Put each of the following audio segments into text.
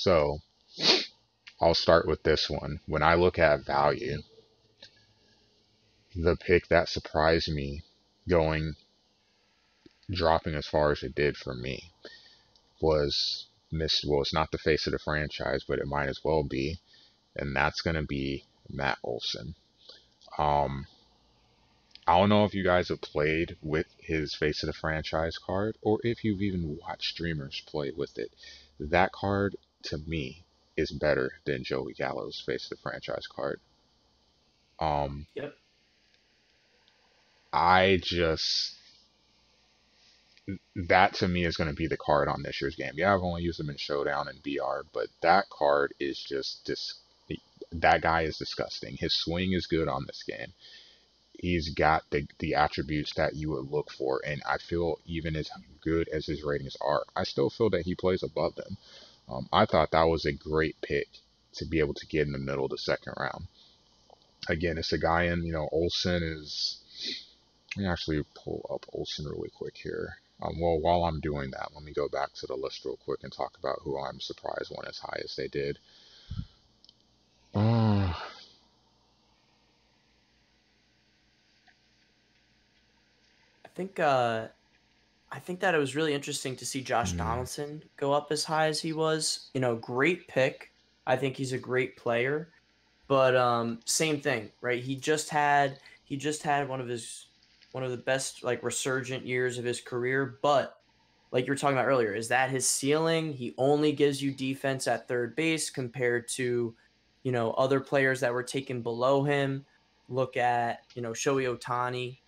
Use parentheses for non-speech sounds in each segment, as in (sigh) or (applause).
So I'll start with this one. When I look at value, the pick that surprised me going dropping as far as it did for me was Miss well, it's not the face of the franchise, but it might as well be, and that's gonna be Matt Olson. Um, I don't know if you guys have played with his face of the franchise card, or if you've even watched streamers play with it. That card to me is better than Joey Gallo's face of the franchise card. Um, Yep. I just that to me is going to be the card on this year's game. Yeah, I've only used him in Showdown and BR, but that card is just dis. That guy is disgusting. His swing is good on this game. He's got the the attributes that you would look for, and I feel even as good as his ratings are, I still feel that he plays above them. Um, I thought that was a great pick to be able to get in the middle of the second round. Again, it's a guy in, you know, Olson is. Let me actually pull up Olson really quick here. Um, well, while I'm doing that, let me go back to the list real quick and talk about who I'm surprised went as high as they did. Uh, I think uh I think that it was really interesting to see Josh mm, Donaldson go up as high as he was. You know, great pick. I think he's a great player. But um same thing, right? He just had he just had one of his one of the best like resurgent years of his career, but like you were talking about earlier, is that his ceiling? He only gives you defense at third base compared to, you know, other players that were taken below him. Look at, you know, Shohei Ohtani.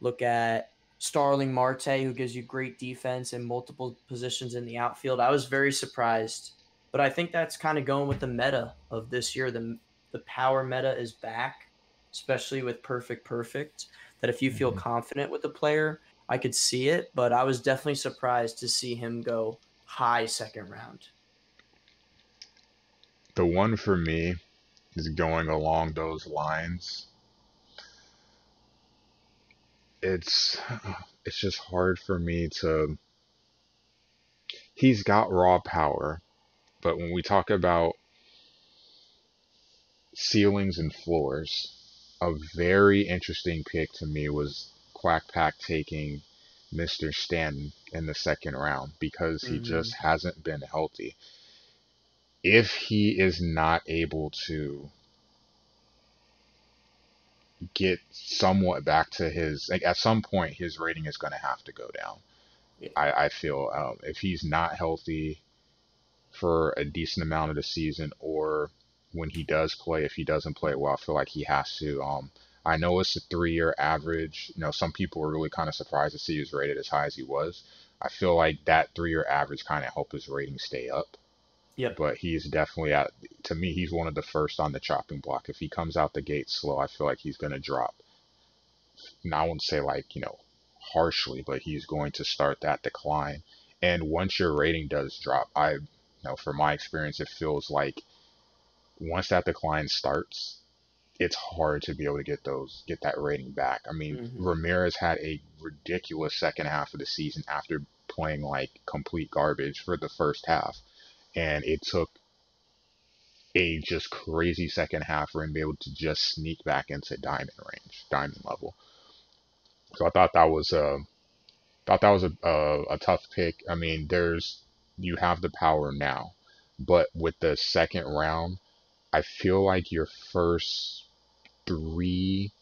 Look at Starling Marte, who gives you great defense in multiple positions in the outfield. I was very surprised, but I think that's kind of going with the meta of this year. The the power meta is back, especially with Perfect Perfect. That if you feel mhm. confident with the player, I could see it, but I was definitely surprised to see him go high second round. The one for me is going along those lines. It's it's just hard for me to. He's got raw power, but when we talk about ceilings and floors, a very interesting pick to me was Quack Pack taking Mr. Stanton in the second round because he Mm-hmm. just hasn't been healthy. If he is not able to get somewhat back to his, like at some point, his rating is going to have to go down. Yeah. I, I feel um, if he's not healthy for a decent amount of the season, or when he does play, if he doesn't play well, I feel like he has to. Um, I know it's a three-year average. You know, some people were really kind of surprised to see he was rated as high as he was. I feel like that three-year average kind of helped his rating stay up. Yep. But he's definitely at, to me, he's one of the first on the chopping block. If he comes out the gate slow, I feel like he's going to drop. Now, I won't say like, you know, harshly, but he's going to start that decline. And once your rating does drop, I, you know, from my experience, it feels like once that decline starts, it's hard to be able to get those get that rating back. I mean, Mm-hmm. Ramirez had a ridiculous second half of the season after playing like complete garbage for the first half, and it took a just crazy second half for him to be able to just sneak back into diamond range, diamond level. So I thought that was a thought that was a a, a tough pick. I mean, there's you have the power now, but with the second round, I feel like your first three,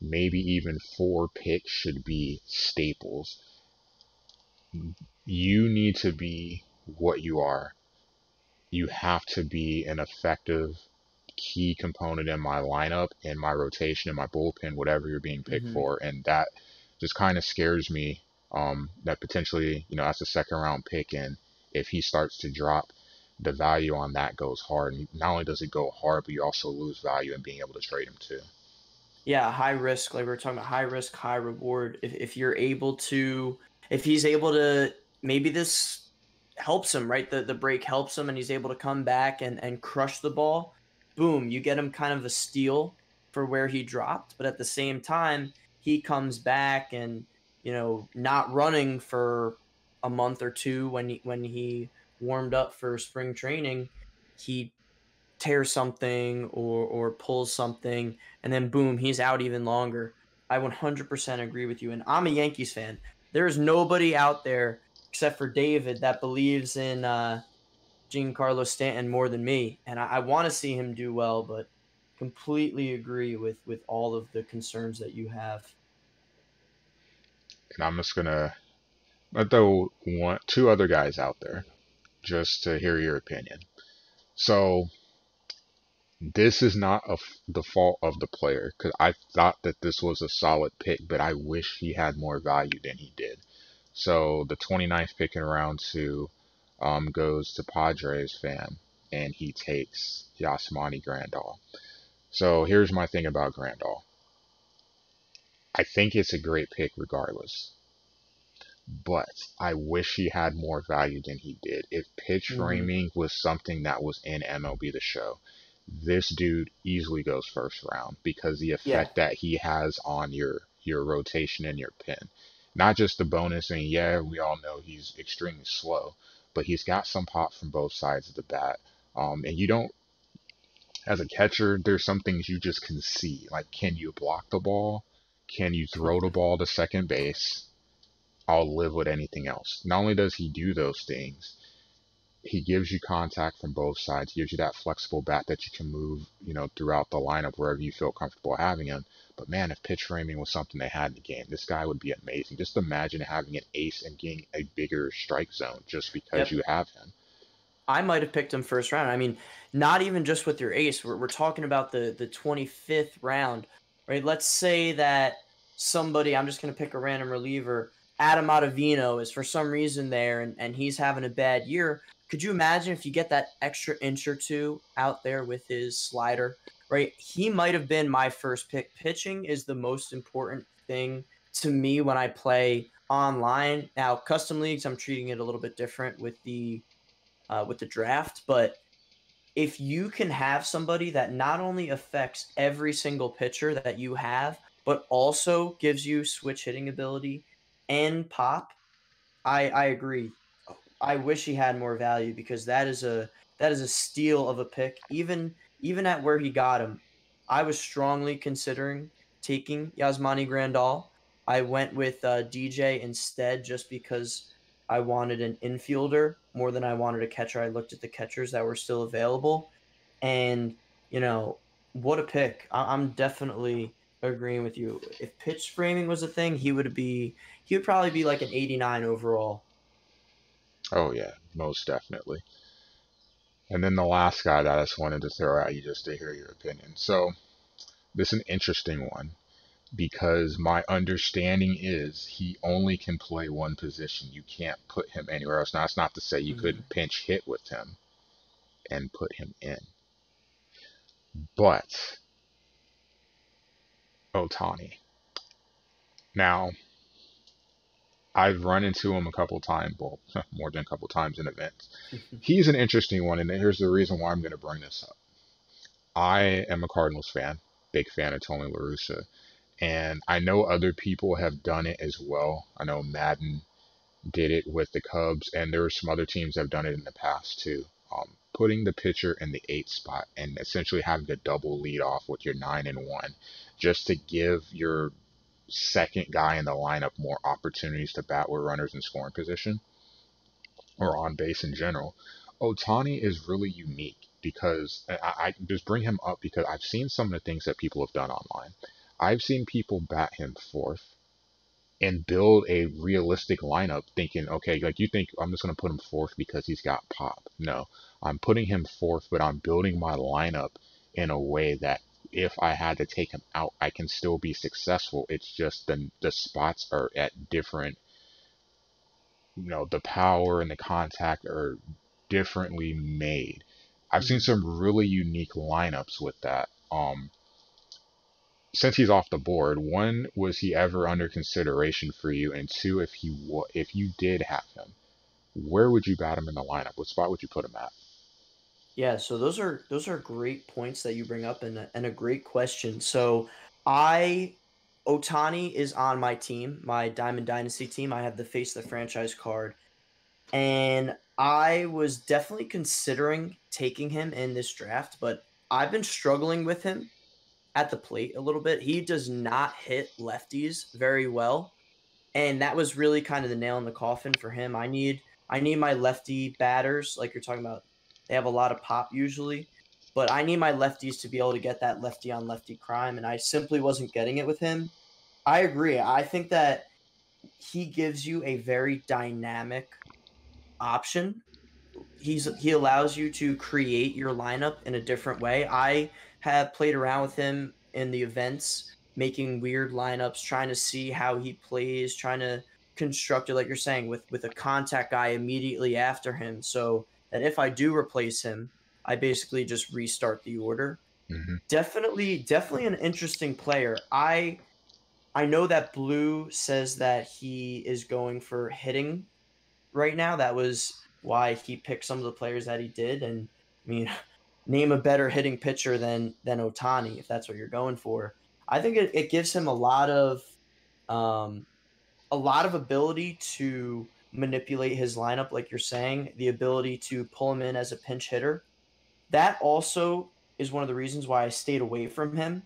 maybe even four picks should be staples. You need to be what you are. You have to be an effective key component in my lineup, in my rotation, in my bullpen, whatever you're being picked Mm-hmm. for. And that just kind of scares me um, that potentially, you know, that's a second round pick. And if he starts to drop, the value on that goes hard. And not only does it go hard, but you also lose value in being able to trade him too. Yeah, high risk, like we were talking about high risk, high reward. If if you're able to if he's able to maybe this helps him, right? The the break helps him and he's able to come back and, and crush the ball. Boom, you get him kind of a steal for where he dropped, but at the same time, he comes back and you know, not running for a month or two when he when he warmed up for spring training, he tears something or or pulls something, and then boom, he's out even longer. I 100% agree with you, and I'm a Yankees fan. There is nobody out there except for David that believes in uh, Giancarlo Stanton more than me, and I, I want to see him do well, but completely agree with with all of the concerns that you have. And I'm just gonna let throw one, two other guys out there just to hear your opinion. So this is not a the fault of the player because I thought that this was a solid pick, but I wish he had more value than he did. So the 29th pick in round two um, goes to Padres fan, and he takes Yasmani Grandal. So here's my thing about Grandal. I think it's a great pick regardless. But I wish he had more value than he did. If pitch Mhm. framing was something that was in MLB the show, this dude easily goes first round because the effect that he has on your your rotation and your pin. Not just the bonus, and yeah, we all know he's extremely slow, but he's got some pop from both sides of the bat. Um, and you don't, as a catcher, there's some things you just can see. Like, can you block the ball? Can you throw the ball to second base? I'll live with anything else. Not only does he do those things, he gives you contact from both sides, gives you that flexible bat that you can move, you know, throughout the lineup wherever you feel comfortable having him. But man, if pitch framing was something they had in the game, this guy would be amazing. Just imagine having an ace and getting a bigger strike zone just because Yep. you have him. I might have picked him first round. I mean, not even just with your ace. We're, we're talking about the the 25th round, right? Let's say that somebody, I'm just going to pick a random reliever, Adam Ottavino is for some reason there and, and he's having a bad year. Could you imagine if you get that extra inch or two out there with his slider, right? He might have been my first pick. Pitching is the most important thing to me when I play online. Now, custom leagues, I'm treating it a little bit different with the uh, with the draft, but if you can have somebody that not only affects every single pitcher that you have, but also gives you switch hitting ability and pop, I I agree. I wish he had more value because that is a that is a steal of a pick. Even even at where he got him, I was strongly considering taking Yasmani Grandal. I went with uh, DJ instead just because I wanted an infielder more than I wanted a catcher. I looked at the catchers that were still available, and you know what a pick. I- I'm definitely agreeing with you. If pitch framing was a thing, he would be he would probably be like an 89 overall. Oh yeah, most definitely. And then the last guy that I just wanted to throw at you just to hear your opinion. So this is an interesting one because my understanding is he only can play one position. You can't put him anywhere else. Now that's not to say you Mhm. couldn't pinch hit with him and put him in. But Ohtani. Now I've run into him a couple times, well, (laughs) more than a couple times in events. He's an interesting one, and here's the reason why I'm going to bring this up. I am a Cardinals fan, big fan of Tony La Russa, and I know other people have done it as well. I know Madden did it with the Cubs, and there are some other teams that have done it in the past too. Um, putting the pitcher in the eight spot and essentially having a double lead off with your nine and one, just to give your second guy in the lineup more opportunities to bat with runners in scoring position or on base in general. Ohtani is really unique because I, I just bring him up because I've seen some of the things that people have done online. I've seen people bat him fourth and build a realistic lineup thinking, okay, like you think I'm just going to put him fourth because he's got pop. No, I'm putting him fourth, but I'm building my lineup in a way that if I had to take him out, I can still be successful. It's just the the spots are at different, you know, the power and the contact are differently made. I've seen some really unique lineups with that. Um, since he's off the board, one, was he ever under consideration for you? And two, if he if you did have him, where would you bat him in the lineup? What spot would you put him at? Yeah, so those are those are great points that you bring up and a, and a great question. So I Ohtani is on my team, my Diamond Dynasty team. I have the face the franchise card. And I was definitely considering taking him in this draft, but I've been struggling with him at the plate a little bit. He does not hit lefties very well. And that was really kind of the nail in the coffin for him. I need I need my lefty batters, like you're talking about. They have a lot of pop usually, but I need my lefties to be able to get that lefty on lefty crime, and I simply wasn't getting it with him. I agree. I think that he gives you a very dynamic option. He's he allows you to create your lineup in a different way. I have played around with him in the events, making weird lineups, trying to see how he plays, trying to construct it like you're saying with with a contact guy immediately after him so that if I do replace him, I basically just restart the order. Mm-hmm. Definitely definitely an interesting player. I I know that Blue says that he is going for hitting right now. That was why he picked some of the players that he did. And I mean, (laughs) name a better hitting pitcher than than Ohtani if that's what you're going for. I think it, it gives him a lot of um, a lot of ability to manipulate his lineup, like you're saying, the ability to pull him in as a pinch hitter. That also is one of the reasons why I stayed away from him.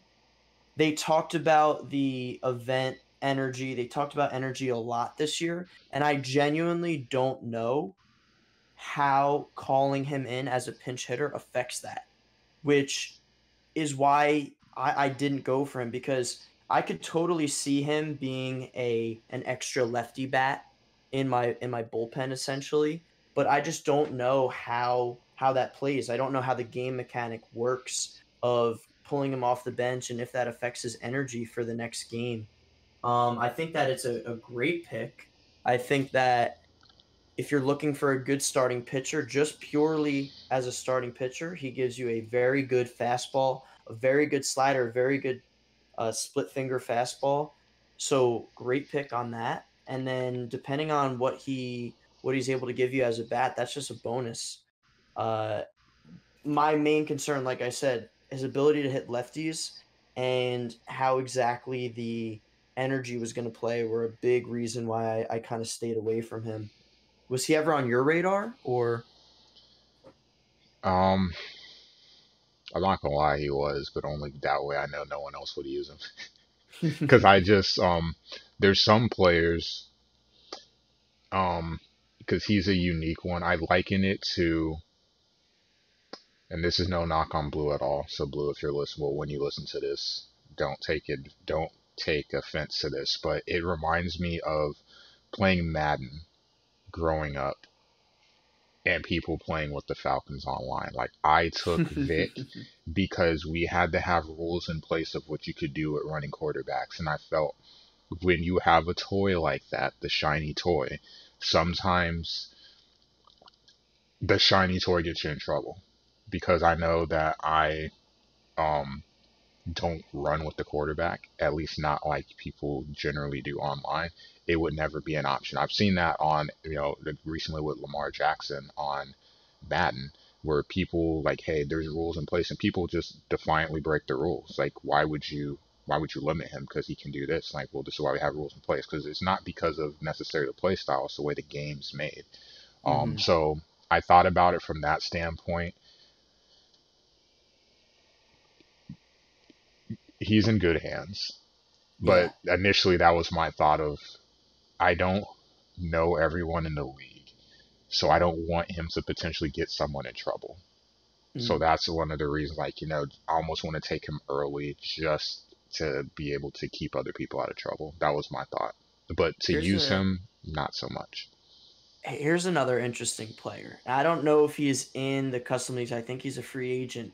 They talked about the event energy. They talked about energy a lot this year, and I genuinely don't know how calling him in as a pinch hitter affects that, which is why I, I didn't go for him because I could totally see him being a an extra lefty bat in my in my bullpen essentially, but I just don't know how how that plays. I don't know how the game mechanic works of pulling him off the bench and if that affects his energy for the next game. Um, I think that it's a, a great pick. I think that if you're looking for a good starting pitcher, just purely as a starting pitcher, he gives you a very good fastball, a very good slider, a very good uh, split finger fastball. So great pick on that. And then depending on what he what he's able to give you as a bat, that's just a bonus. Uh, my main concern, like I said, his ability to hit lefties and how exactly the energy was going to play were a big reason why I, I kind of stayed away from him. Was he ever on your radar or? Um, I'm not gonna lie, he was, but only that way I know no one else would use him. (laughs) Because I just um, there's some players, um, because he's a unique one. I liken it to, and this is no knock on Blue at all. So Blue, if you're listening, well, when you listen to this, don't take it, don't take offense to this, but it reminds me of playing Madden growing up and people playing with the Falcons online. Like I took Vic (laughs) because we had to have rules in place of what you could do at running quarterbacks, and I felt when you have a toy like that, the shiny toy, sometimes the shiny toy gets you in trouble because I know that I um don't run with the quarterback, at least not like people generally do online, it would never be an option. I've seen that on, you know, recently with Lamar Jackson on Madden, where people like, hey, there's rules in place, and people just defiantly break the rules. Like, why would you? Why would you limit him because he can do this? Like, well, this is why we have rules in place because it's not because of necessarily the play style; it's the way the game's made. Um, mm-hmm. Um, so I thought about it from that standpoint. he's in good hands. But yeah. initially, that was my thought of I don't know everyone in the league, so I don't want him to potentially get someone in trouble. Mm. So that's one of the reasons, like, you know, I almost want to take him early just to be able to keep other people out of trouble. That was my thought. But to Here's use a... him, not so much. Here's another interesting player. I don't know if he's in the custom leagues. I think he's a free agent.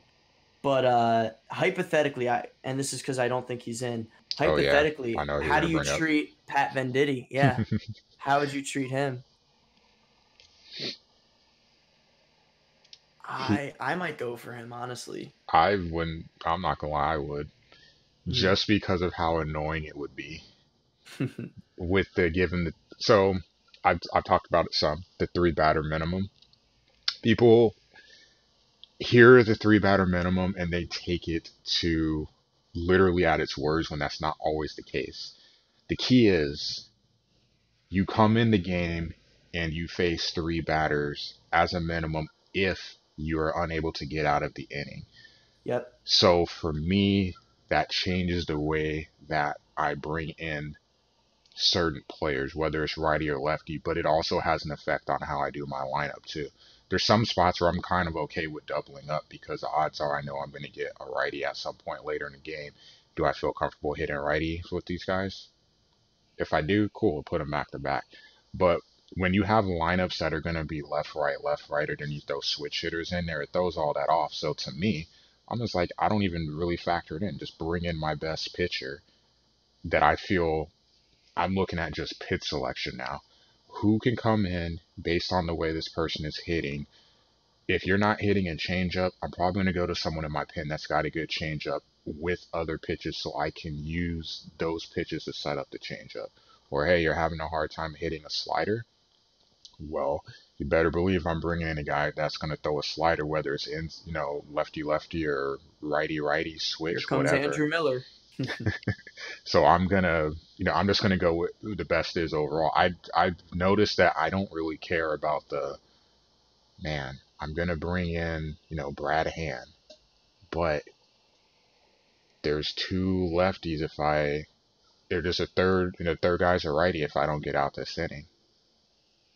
But uh, hypothetically, I and this is because I don't think he's in. Hypothetically, oh, yeah. how do you treat up. Pat Venditte? Yeah, (laughs) how would you treat him? I I might go for him honestly. I wouldn't. I'm not gonna lie. I would. Mm-hmm. just because of how annoying it would be (laughs) with the given the. So I've I've talked about it some. The three batter minimum. People here are the three batter minimum, and they take it to literally at its words when that's not always the case. The key is you come in the game and you face three batters as a minimum if you are unable to get out of the inning. Yep. So for me, that changes the way that I bring in certain players, whether it's righty or lefty, but it also has an effect on how I do my lineup too. There's some spots where I'm kind of okay with doubling up because the odds are I know I'm going to get a righty at some point later in the game. Do I feel comfortable hitting righties with these guys? If I do, cool, put them back to back. But when you have lineups that are going to be left, right, left, right, or then you throw switch hitters in there, it throws all that off. So to me, I'm just like, I don't even really factor it in. Just bring in my best pitcher that I feel I'm looking at just pit selection now. Who can come in based on the way this person is hitting? If you're not hitting a changeup, I'm probably going to go to someone in my pen that's got a good changeup with other pitches so I can use those pitches to set up the changeup. Or hey, you're having a hard time hitting a slider well, you better believe I'm bringing in a guy that's going to throw a slider, whether it's in, you know, lefty lefty or righty righty switch, Here comes whatever. Andrew Miller. (laughs) (laughs) so I'm gonna, you know, I'm just gonna go with who the best is overall. I I've noticed that I don't really care about the man. I'm gonna bring in, you know, Brad Hand, but there's two lefties if I there's just a third, you know, third guy's a righty if I don't get out this inning.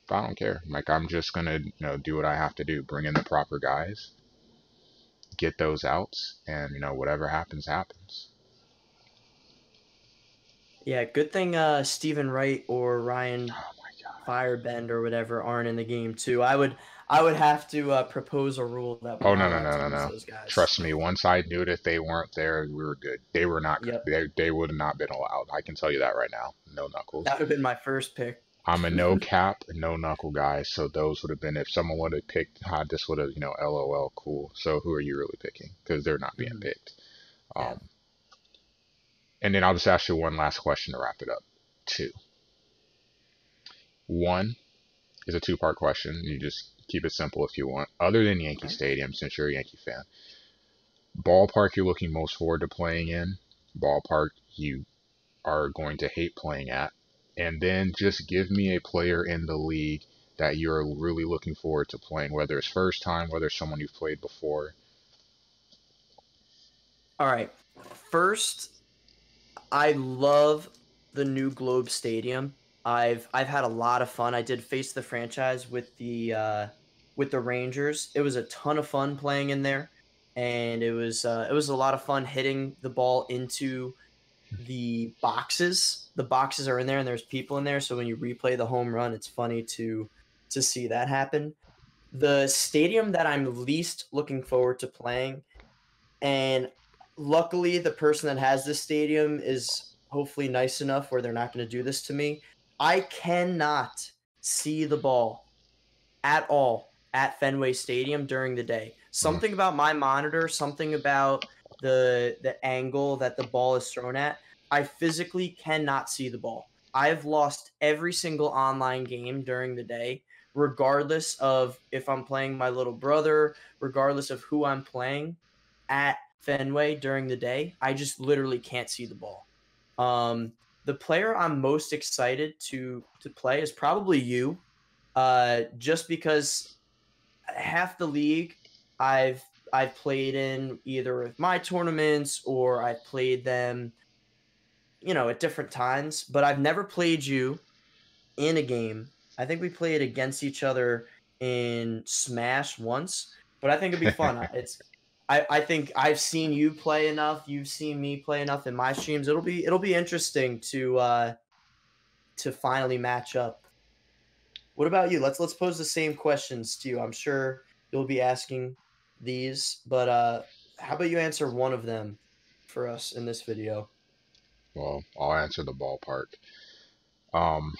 I don't care. Like I'm just gonna you know do what I have to do. Bring in the proper guys, get those outs, and you know whatever happens happens. Yeah, good thing uh Steven Wright or Ryan oh Feierabend or whatever aren't in the game too. I would I would have to uh, propose a rule that. Oh no no no no no! Trust me. Once I knew that they weren't there, we were good. They were not. Yep. They they would have not been allowed. I can tell you that right now. No knuckles. That would have been my first pick. I'm a no cap, no knuckle guy, so those would have been if someone would have picked Hot, this would have you know LOL cool. So who are you really picking? Because they're not being mm-hmm. picked. Um. And then I'll just ask you one last question to wrap it up. Two. One is a two part question. You just keep it simple if you want. Other than Yankee Stadium, since you're a Yankee fan, ballpark you're looking most forward to playing in, ballpark you are going to hate playing at, and then just give me a player in the league that you're really looking forward to playing, whether it's first time, whether it's someone you've played before. All right. First, I love the new Globe Stadium. I've I've had a lot of fun. I did face the franchise with the uh, with the Rangers. It was a ton of fun playing in there, and it was uh, it was a lot of fun hitting the ball into the boxes. The boxes are in there and there's people in there. So when you replay the home run, it's funny to to see that happen. The stadium that I'm least looking forward to playing, and luckily the person that has this stadium is hopefully nice enough where they're not going to do this to me. I cannot see the ball at all at Fenway Stadium during the day. Something mm. about my monitor, something about the the angle that the ball is thrown at, I physically cannot see the ball. I've lost every single online game during the day, regardless of if I'm playing my little brother, regardless of who I'm playing at Fenway during the day. I just literally can't see the ball. Um, the player I'm most excited to to play is probably you, uh, just because half the league I've I've played in either with my tournaments or I've played them, you know, at different times. But I've never played you in a game. I think we played against each other in Smash once, but I think it'd be fun. (laughs) it's I, I think I've seen you play enough. You've seen me play enough in my streams. It'll be it'll be interesting to uh, to finally match up. What about you? Let's let's pose the same questions to you. I'm sure you'll be asking these, but uh, how about you answer one of them for us in this video? Well, I'll answer the ballpark. Um,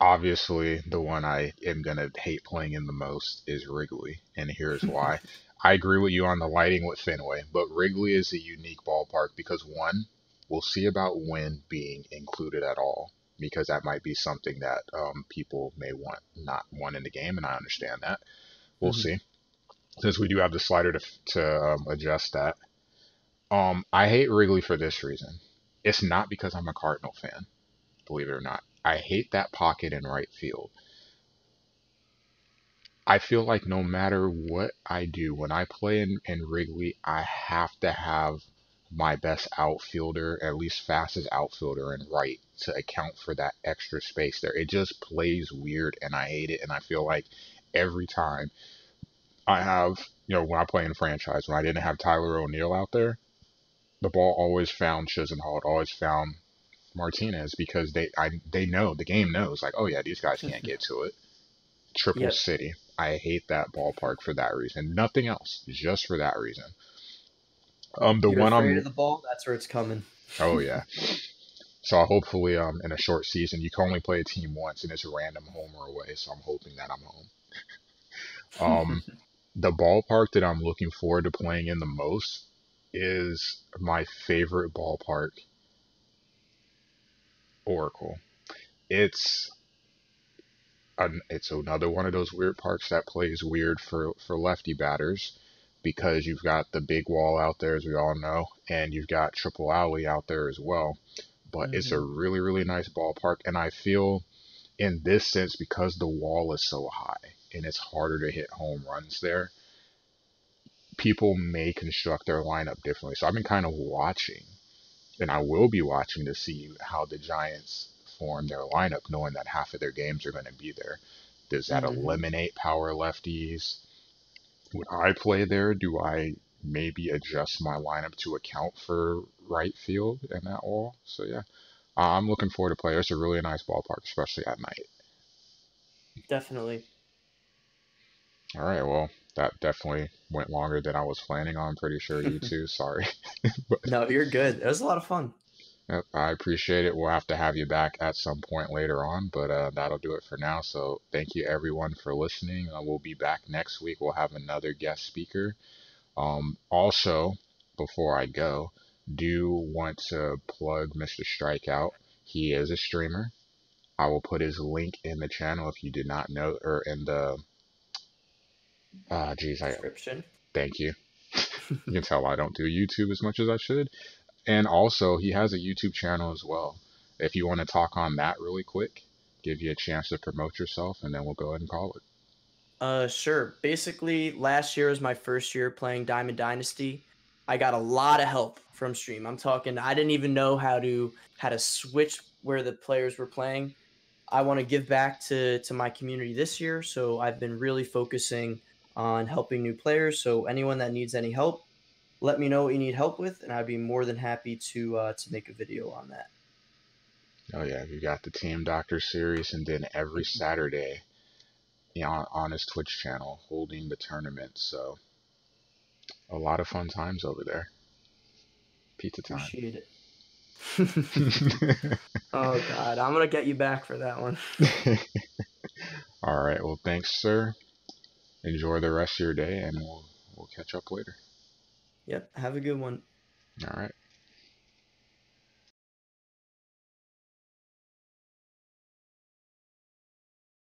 obviously, the one I am gonna hate playing in the most is Wrigley, and here's (laughs) why. I agree with you on the lighting with Fenway, but Wrigley is a unique ballpark because one, we'll see about wind being included at all because that might be something that um, people may want not want in the game, and I understand that. We'll mm-hmm. see. Since we do have the slider to to um, adjust that. Um, I hate Wrigley for this reason. It's not because I'm a Cardinal fan. believe it or not. I hate that pocket in right field. I feel like no matter what I do, when I play in, in Wrigley, I have to have my best outfielder, at least fastest outfielder in right to account for that extra space there. It just plays weird and I hate it. And I feel like every time I have, you know, when I play in franchise, when I didn't have Tyler O'Neill out there, the ball always found Chisenhall. It always found Martinez because they I they know the game knows like oh yeah these guys can't get to it. (laughs) Triple Yep. City. I hate that ballpark for that reason. Nothing else, just for that reason. Um, the You're one afraid I'm of the ball. That's where it's coming. Oh (laughs) yeah. So hopefully, um, in a short season, you can only play a team once, and it's a random home or away. So I'm hoping that I'm home. (laughs) Um, the ballpark that I'm looking forward to playing in the most is my favorite ballpark, Oracle. It's an, it's another one of those weird parks that plays weird for for lefty batters because you've got the big wall out there, as we all know, and you've got Triple Alley out there as well. But it's a really, really nice ballpark, and I feel in this sense because the wall is so high and it's harder to hit home runs there, people may construct their lineup differently. So I've been kind of watching, and I will be watching to see how the Giants form their lineup, knowing that half of their games are going to be there. Does that Mhm. eliminate power lefties? Would I play there, do I maybe adjust my lineup to account for right field and that wall? So yeah, uh, I'm looking forward to play. It's a really nice ballpark, especially at night. Definitely. All right, well, that definitely went longer than I was planning on. Pretty sure you too. (laughs) Sorry. (laughs) but No, you're good. It was a lot of fun. yep, I appreciate it. We'll have to have you back at some point later on, but uh, that'll do it for now. So thank you everyone for listening. Uh, we'll be back next week. We'll have another guest speaker. Um, also, before I go, do want to plug Mr. Strikeout. He is a streamer. I will put his link in the channel if you did not know, or in the. Ah, geez, I Description. thank you. You can tell I don't do YouTube as much as I should. And also, he has a YouTube channel as well. If you want to talk on that really quick, give you a chance to promote yourself, and then we'll go ahead and call it. Uh, sure. Basically, last year was my first year playing Diamond Dynasty. I got a lot of help from stream. I'm talking. I didn't even know how to how to switch where the players were playing. I want to give back to to my community this year, so I've been really focusing on helping new players. So anyone that needs any help, let me know what you need help with, and I'd be more than happy to uh, to make a video on that. Oh yeah, you got the Team Doctor series, and then every Saturday, you know, on his Twitch channel, holding the tournament. So a lot of fun times over there. Pizza time. Appreciate it. (laughs) (laughs) oh God, I'm gonna get you back for that one. (laughs) All right. Well, thanks, sir. Enjoy the rest of your day, and we'll we'll catch up later. Yep. Have a good one. All right.